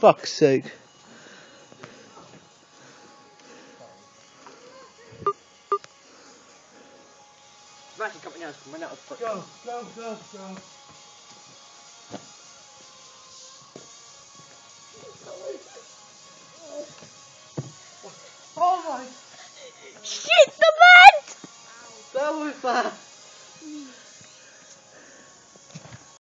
fuck's sake. Imagine coming out from out of Go, go, go, go. Oh my, Shit the bed! that was bad.